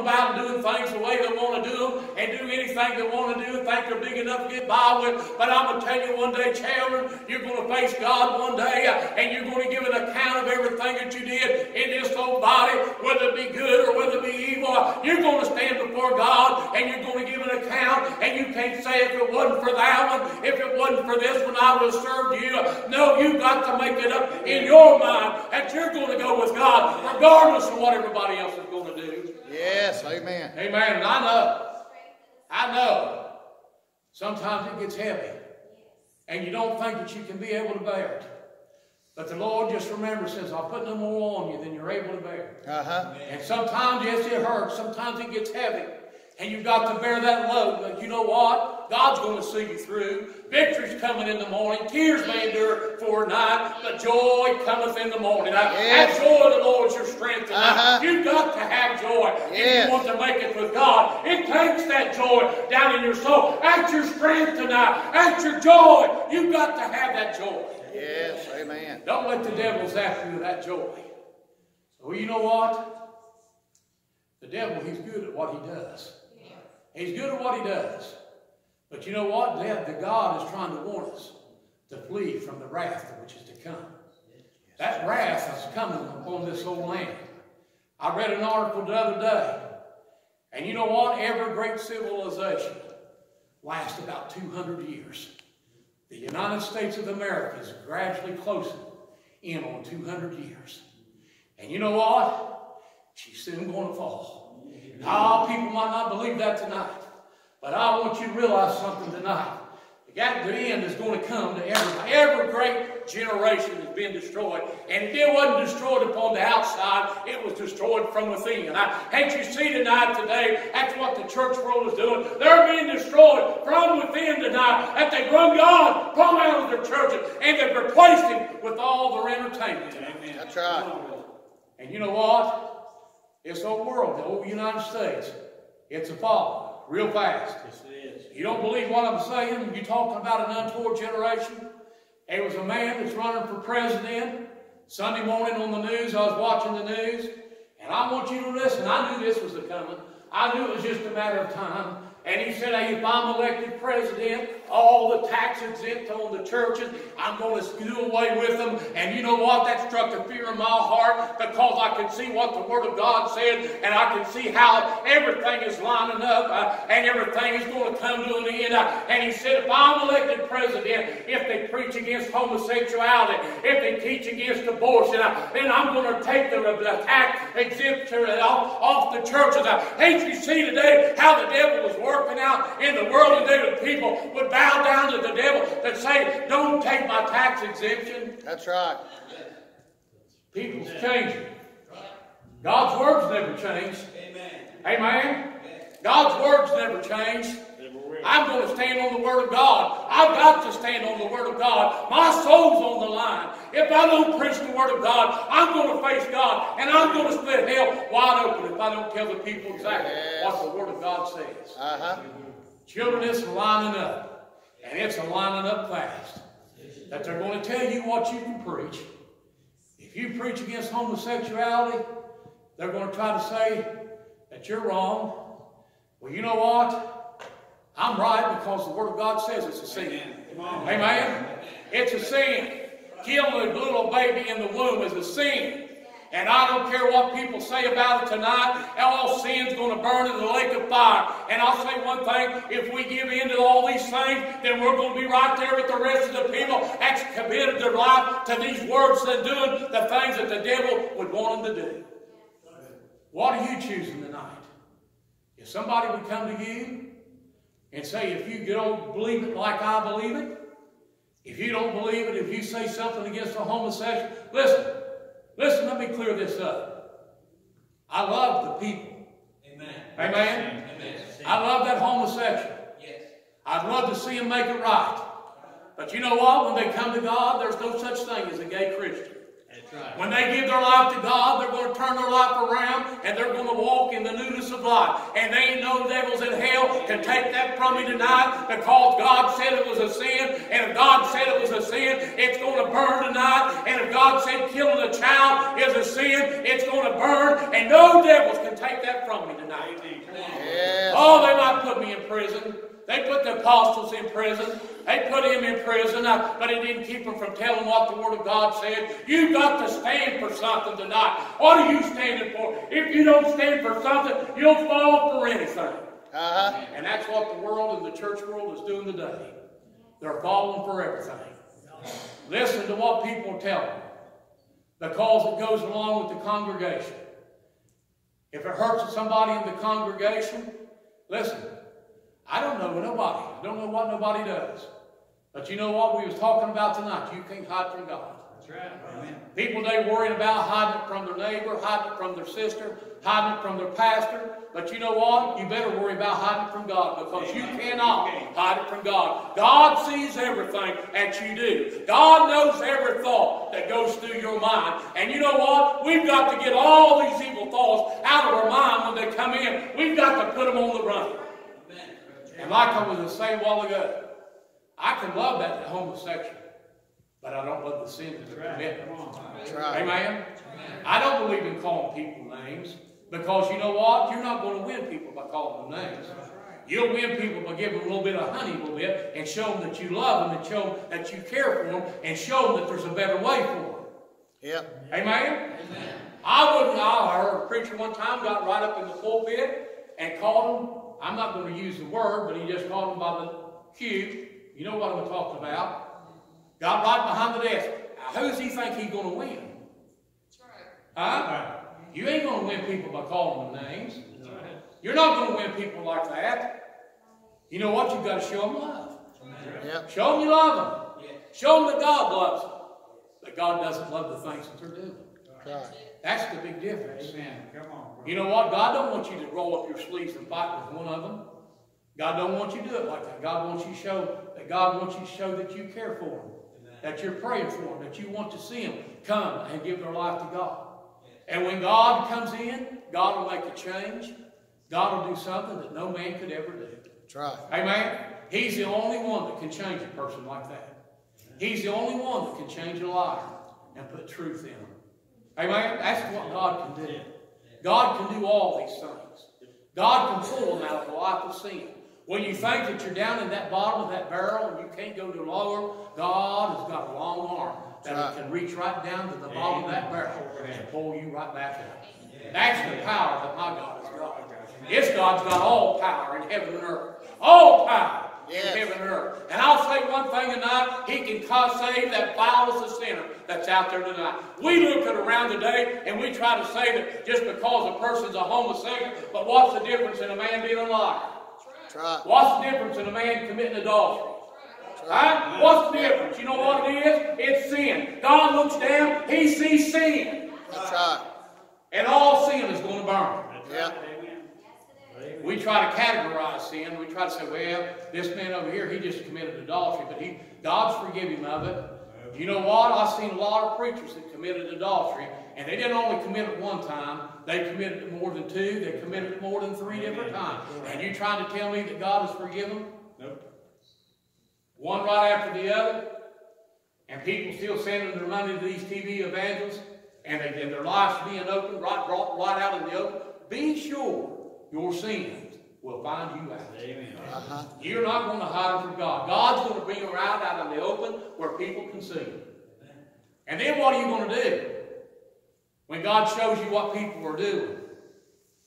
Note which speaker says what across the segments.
Speaker 1: about doing things the way they want to do them and do anything they want to do think they're big enough to get by with. But I'm going to tell you one day, children, you're going to face God one day uh, and you're going to give an account of everything that you did in this old body, whether it be good or whether it be evil. You're going to stand before God and you're going to give an account and you can't say if it wasn't for that one, if it wasn't for this one, I would have served you. No, you've got to make it up in your mind that you're going to go with God regardless of what everybody else is going to do.
Speaker 2: Yes, amen.
Speaker 1: Amen. And I know, I know, sometimes it gets heavy. And you don't think that you can be able to bear it. But the Lord just remember says, I'll put no more on you than you're able to bear.
Speaker 2: Uh-huh.
Speaker 1: And sometimes, yes, it hurts. Sometimes it gets heavy. And you've got to bear that load. But you know what? God's going to see you through. Victory's coming in the morning. Tears may endure for a night, but joy cometh in the morning. Now,
Speaker 2: Yes.
Speaker 1: That joy of the Lord is your strength tonight.
Speaker 2: Uh-huh.
Speaker 1: You've got to have joy if you want to make it with God. It takes that joy down in your soul. That's your strength tonight. That's your joy. You've got to have that joy.
Speaker 2: Yes, amen.
Speaker 1: Don't let the devils after you that joy. Well, you know what? The devil, he's good at what he does. He's good at what he does. But you know what? The God is trying to warn us to flee from the wrath which is to come. That wrath is coming upon this old land. I read an article the other day. And you know what? Every great civilization lasts about 200 years. The United States of America is gradually closing in on 200 years. And you know what? She's soon going to fall. Now, people might not believe that tonight. But I want you to realize something tonight. The gap- the end is going to come to everybody. Every great generation has been destroyed. And if it wasn't destroyed upon the outside, it was destroyed from within. And I, can't you see tonight, today, that's what the church world is doing. They're being destroyed from within tonight. That they've run God from out of their churches and they've replaced Him with all their entertainment. Amen.
Speaker 2: That's right.
Speaker 1: And you know what? This old world, the old United States, it's a fall real fast.
Speaker 3: Yes, it is.
Speaker 1: You don't believe what I'm saying? You talking about an untoward generation? There was a man that's running for president. Sunday morning on the news, I was watching the news, and I want you to listen. I knew this was a coming. I knew it was just a matter of time. And he said, hey, if I'm elected president, all the tax exempt on the churches, I'm going to do away with them. And you know what? That struck a fear in my heart because I could see what the Word of God said, and I could see how everything is lining up, uh, and everything is going to come to an end. Uh, and he said, if I'm elected president, if they preach against homosexuality, if they teach against abortion, uh, then I'm going to take the, the tax exemption off, off the churches. Uh, ain't you see today how the devil is working out in the world today that people would bow down to the devil that say, don't take my tax exemption?
Speaker 2: That's right.
Speaker 1: People's changing. God's words never change.
Speaker 3: Amen.
Speaker 1: Amen. God's words never change. I'm going to stand on the Word of God. I've got to stand on the Word of God. My soul's on the line. If I don't preach the Word of God, I'm going to face God, and I'm going to split hell wide open if I don't tell the people exactly what the Word of God says.
Speaker 2: Uh-huh.
Speaker 1: Children, it's lining up, and it's a lining up fast. That they're going to tell you what you can preach. If you preach against homosexuality, they're going to try to say that you're wrong. Well, you know what? I'm right because the Word of God says it's a sin. Amen. It's a sin. Killing a little baby in the womb is a sin. And I don't care what people say about it tonight. All sin's going to burn in the lake of fire. And I'll say one thing. If we give in to all these things, then we're going to be right there with the rest of the people that's committed their life to these words and doing the things that the devil would want them to do. What are you choosing tonight? If somebody would come to you and say, if you don't believe it like I believe it, if you don't believe it, if you say something against a homosexual, listen, listen, let me clear this up. I love the people.
Speaker 3: Amen.
Speaker 1: Amen?
Speaker 3: Amen.
Speaker 1: I love that homosexual.
Speaker 3: Yes.
Speaker 1: I'd love to see him make it right. But you know what? When they come to God, there's no such thing as a gay Christian. When they give their life to God, they're going to turn their life around and they're going to walk in the newness of life. And they ain't no devils in hell can take that from me tonight because God said it was a sin. And if God said it was a sin, it's going to burn tonight. And if God said killing a child is a sin, it's going to burn. And no devils can take that from me tonight.
Speaker 2: Yes.
Speaker 1: Oh, they might put me in prison. They put the apostles in prison. They put him in prison, uh, but it didn't keep him from telling what the Word of God said. You've got to stand for something tonight. What are you standing for? If you don't stand for something, you'll fall for anything.
Speaker 2: Uh-huh.
Speaker 1: And that's what the world and the church world is doing today. They're falling for everything. Listen to what people tell them because it goes along with the congregation. If it hurts somebody in the congregation, listen, I don't know nobody. I don't know what nobody does. But you know what we was talking about tonight? You can't hide from God.
Speaker 3: That's right. Amen.
Speaker 1: People they worried about hiding it from their neighbor, hiding it from their sister, hiding it from their pastor. But you know what? You better worry about hiding it from God because you cannot hide it from God. God sees everything that you do. God knows every thought that goes through your mind. And you know what? We've got to get all these evil thoughts out of our mind when they come in. We've got to put them on the run. And like I was saying a while ago, I can love that homosexual, but I don't love the sin that they're committing. Amen? I don't believe in calling people names because you know what? You're not going to win people by calling them names. You'll win people by giving them a little bit of honey, a little bit, and show them that you love them, and show them that you care for them, and show them that there's a better way for them.
Speaker 2: Yeah.
Speaker 1: Amen? I wouldn't, I heard a preacher one time got right up in the pulpit and called him, I'm not going to use the word, but he just called him by the cue. You know what I'm talking about. Got right behind the desk. Now, who does he think he's going to win? Huh? You ain't going to win people by calling them names. You're not going to win people like that. You know what? You've got to show them love.
Speaker 2: Yep.
Speaker 1: Show them you love them. Show them that God loves them. But God doesn't love the things that they're doing.
Speaker 2: That's right.
Speaker 1: That's the big difference.
Speaker 3: Amen. Come on. Bro.
Speaker 1: You know what? God don't want you to roll up your sleeves and fight with one of them. God don't want you to do it like that. God wants you to show that God wants you to show that you care for them, that you're praying for them, that you want to see them come and give their life to God. And when God comes in, God will make a change. God will do something that no man could ever do.
Speaker 2: That's right.
Speaker 1: Amen. He's the only one that can change a person like that. He's the only one that can change a liar and put truth in them. Amen. That's what God can do. God can do all these things. God can pull them out of the life of sin. When you think that you're down in that bottom of that barrel and you can't go no lower, God has got a long arm that
Speaker 2: Right.
Speaker 1: can reach right down to the bottom of that barrel and pull you right back out. That's the power that my God has got. It's God's got all power in heaven and earth. All power
Speaker 2: Yes.
Speaker 1: in heaven and earth. And I'll say one thing tonight, He can save that foulest sinner that's out there tonight. We look at around today and we try to say that just because a person's a homosexual, but what's the difference in a man being a liar?
Speaker 2: Right.
Speaker 1: What's the difference in a man committing adultery? Huh? What's the difference? You know what it is? It's sin. God looks down, He sees sin.
Speaker 2: That's right.
Speaker 1: And all sin is going to burn. We try to categorize sin. We try to say, well, this man over here, he just committed adultery, but he, God's forgive him of it. You know what? I've seen a lot of preachers that committed adultery, and they didn't only commit it one time. They committed it more than two. They committed it more than three different times. And you trying to tell me that God has forgiven them?
Speaker 3: Nope.
Speaker 1: One right after the other? And people still sending their money to these TV evangelists, and, they, and their lives being open, right, brought right out in the open. Be sure your sins will find you out.
Speaker 3: Amen.
Speaker 2: Uh-huh.
Speaker 1: You're not going to hide from God. God's going to bring them right out in the open where people can see them. And then what are you going to do? When God shows you what people are doing.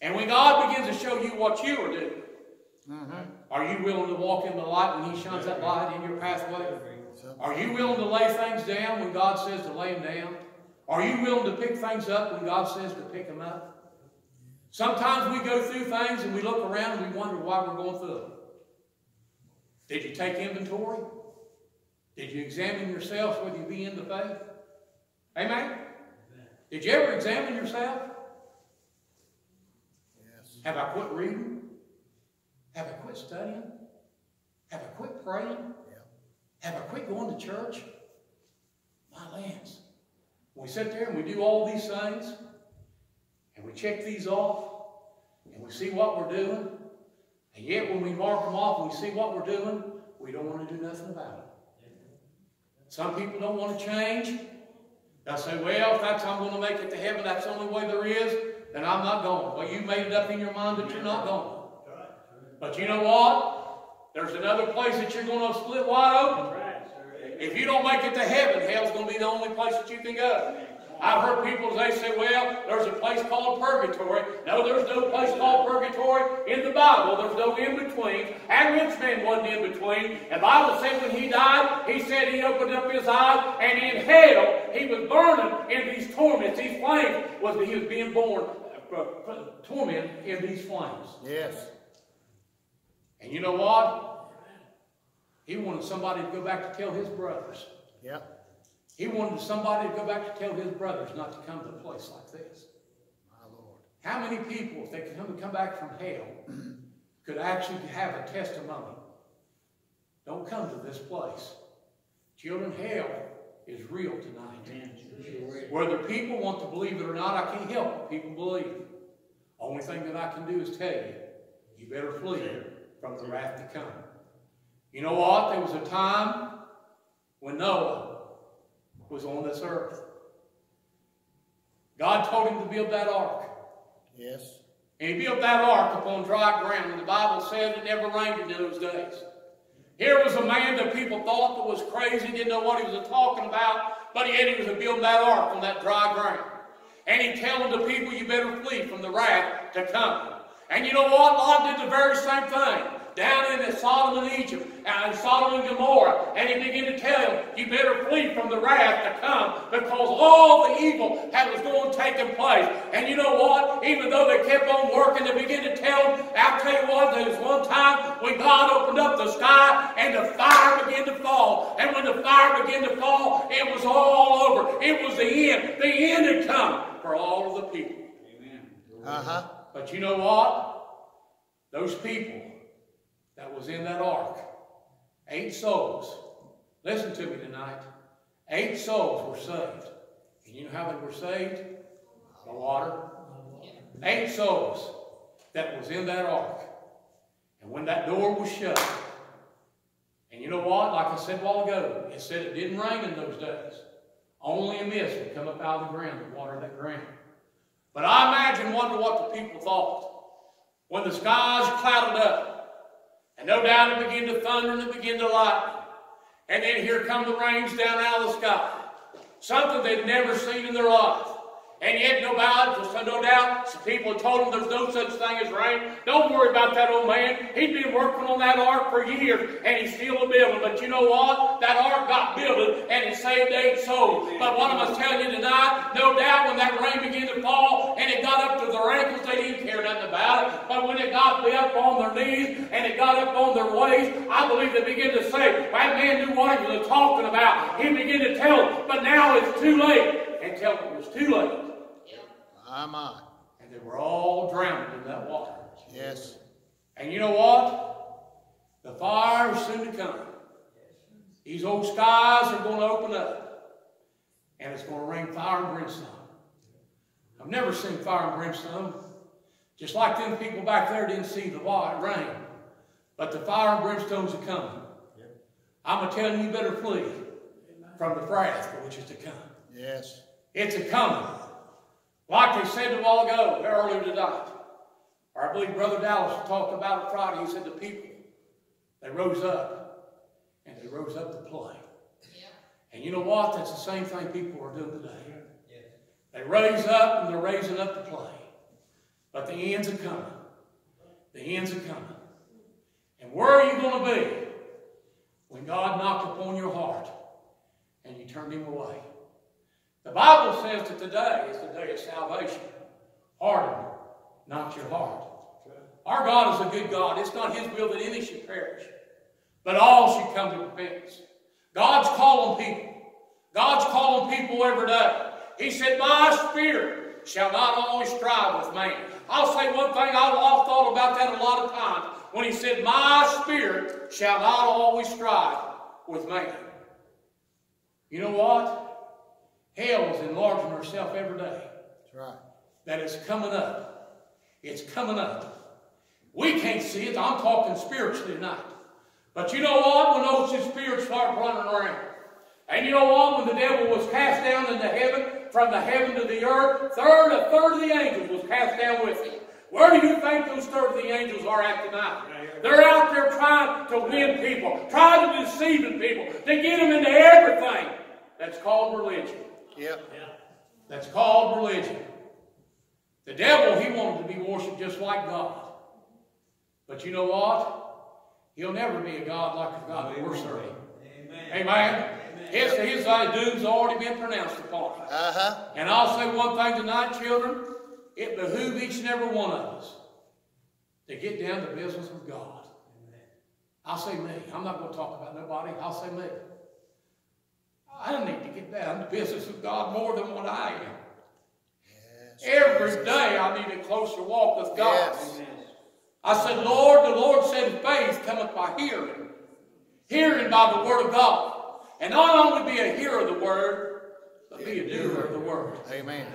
Speaker 1: And when God begins to show you what you are doing. Are you willing to walk in the light when He shines that light in your pathway? Are you willing to lay things down when God says to lay them down? Are you willing to pick things up when God says to pick them up? Sometimes we go through things and we look around and we wonder why we're going through them. Did you take inventory? Did you examine yourselves whether you be in the faith? Amen? Did you ever examine yourself?
Speaker 2: Yes.
Speaker 1: Have I quit reading? Have I quit studying? Have I quit praying?
Speaker 2: Yep.
Speaker 1: Have I quit going to church? My lands. We sit there and we do all these things, and we check these off, and we see what we're doing, and yet when we mark them off and we see what we're doing, we don't want to do nothing about it. Some people don't want to change. They'll say, well, if that's how I'm going to make it to heaven, that's the only way there is, then I'm not going. Well, you made it up in your mind that you're not going. But you know what? There's another place that you're going to split wide open. If you don't make it to heaven, hell's going to be the only place that you can go. I've heard people, they say, well, there's a place called purgatory. No, there's no place called purgatory in the Bible. There's no in-between. And rich man wasn't in between. The Bible said when he died, he said he opened up his eyes, and in hell, he was burning in these torments. These flames was he was being born, uh, torment in these flames.
Speaker 2: Yes.
Speaker 1: And you know what? He wanted somebody to go back to tell his brothers.
Speaker 2: Yep.
Speaker 1: He wanted somebody to go back to tell his brothers not to come to a place like this.
Speaker 2: My Lord.
Speaker 1: How many people, if they could come, come back from hell, could actually have a testimony? Don't come to this place. Children, hell is real tonight. Whether people want to believe it or not, I can't help it. People believe. Only thing that I can do is tell you, you better flee from the wrath to come. You know what? There was a time when Noah was on this earth. God told him to build that ark.
Speaker 2: Yes.
Speaker 1: And he built that ark upon dry ground. And the Bible said it never rained in those days. Here was a man that people thought that was crazy, didn't know what he was talking about, but yet he was building that ark on that dry ground. And he telling the people, you better flee from the wrath to come. And you know what? Lot did the very same thing down in Sodom and Egypt, and Sodom and Gomorrah, and he began to tell them, you better flee from the wrath to come, because all the evil that was going to take place. And you know what? Even though they kept on working, they began to tell them, I'll tell you what, there was one time when God opened up the sky, and the fire began to fall. And when the fire began to fall, it was all over. It was the end. The end had come for all of the people.
Speaker 2: Amen. Uh-huh.
Speaker 1: But you know what? Those people that was in that ark. Eight souls. Listen to me tonight. Eight souls were saved. And you know how they were saved? The water. Eight souls that was in that ark. And when that door was shut, and you know what? Like I said a while ago, it said it didn't rain in those days. Only a mist would come up out of the ground to water that ground. But I imagine, wonder what the people thought. When the skies clouded up, and no doubt it began to thunder and it began to lightning. And then here come the rains down out of the sky. Something they'd never seen in their life. And yet, no doubt, no doubt, some people told them there's no such thing as rain. Don't worry about that old man. He'd been working on that ark for years, and he's still a building. But you know what? That ark got built, and it saved eight souls. But what I must tell you tonight, no doubt, when that rain began to fall, and it got up on their knees, and it got up on their waist, I believe they began to say, that man knew what he was talking about. He began to tell them, but now it's too late. And tell them it was too late.
Speaker 2: My, my.
Speaker 1: And they were all drowned in that water.
Speaker 2: Yes.
Speaker 1: And you know what? The fire is soon to come. These old skies are going to open up. And it's going to rain fire and brimstone. I've never seen fire and brimstone. Just like them people back there didn't see the rain. But the fire and brimstones are coming. I'm telling you, you better flee from the wrath which is to come.
Speaker 2: Yes.
Speaker 1: It's a coming. Like they said a while ago, earlier tonight, or I believe Brother Dallas talked about it Friday, he said the people, they rose up, and they rose up to play. Yeah. And you know what? That's the same thing people are doing today. Yeah. They raise up, and they're raising up to play. But the ends are coming. The ends are coming. And where are you going to be when God knocked upon your heart and you turned him away? The Bible says that today is the day of salvation. Harden not your heart. Our God is a good God. It's not His will that any should perish, but all should come to repentance. God's calling people. God's calling people every day. He said, My spirit shall not always strive with man. I'll say one thing, I've thought about that a lot of times. When he said, My spirit shall not always strive with man. You know what? Hell is enlarging herself every day.
Speaker 2: That's right.
Speaker 1: That it's coming up. It's coming up. We can't see it. I'm talking spiritually tonight. But you know what? When those spirits start running around, and you know what? When the devil was cast down into heaven, from the heaven to the earth, third, a third of the angels was cast down with him. Where do you think those third of the angels are at tonight? They're out there trying to win people, trying to deceive people, to get them into everything that's called religion.
Speaker 2: Yep.
Speaker 1: That's called religion. The devil, he wanted to be worshipped just like God. But you know what? He'll never be a God like the God that we're serving. Amen. Amen. His, his doom's already been pronounced upon us.
Speaker 2: Uh-huh.
Speaker 1: And I'll say one thing tonight, children. It behooves each and every one of us to get down to business with God. I'll say me. I'm not going to talk about nobody. I'll say me. I need to get down to business with God more than what I am.
Speaker 2: Yes.
Speaker 1: Every day I need a closer walk with God.
Speaker 2: Yes.
Speaker 1: I said, Lord, the Lord said faith cometh by hearing. Hearing by the word of God. And not only be a hearer of the word, but be a doer of the word.
Speaker 2: Amen.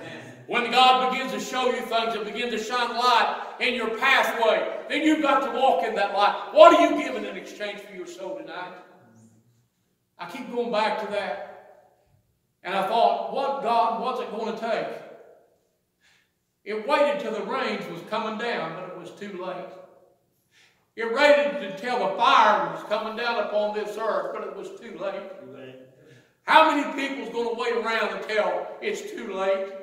Speaker 1: When God begins to show you things and begin to shine light in your pathway, then you've got to walk in that light. What are you giving in exchange for your soul tonight? I keep going back to that. And I thought, what God was it going to take? It waited till the rains was coming down, but it was too late. It waited until the fire was coming down upon this earth, but it was too late. How many people's going to wait around until it's too late?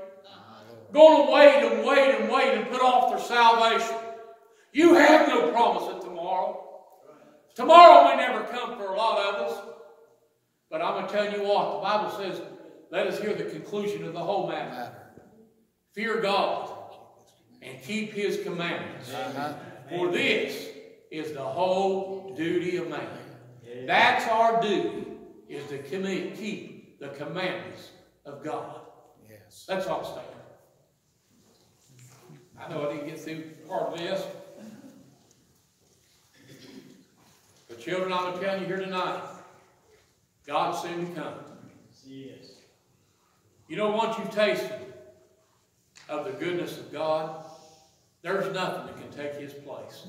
Speaker 1: Going to wait and wait and wait and put off their salvation. You have no promise of tomorrow. Tomorrow may never come for a lot of us. But I'm going to tell you what, the Bible says, let us hear the conclusion of the whole matter.
Speaker 2: Matter.
Speaker 1: Fear God and keep his commandments.
Speaker 2: Uh-huh.
Speaker 1: For this is the whole duty of man. That's our duty, is to commit, keep the commandments of God.
Speaker 2: Yes.
Speaker 1: That's all I'm. I know I didn't get through part of this. But children, I'm telling you here tonight, God's soon to come.
Speaker 3: Yes.
Speaker 1: You know, once you've tasted of the goodness of God, there's nothing that can take his place.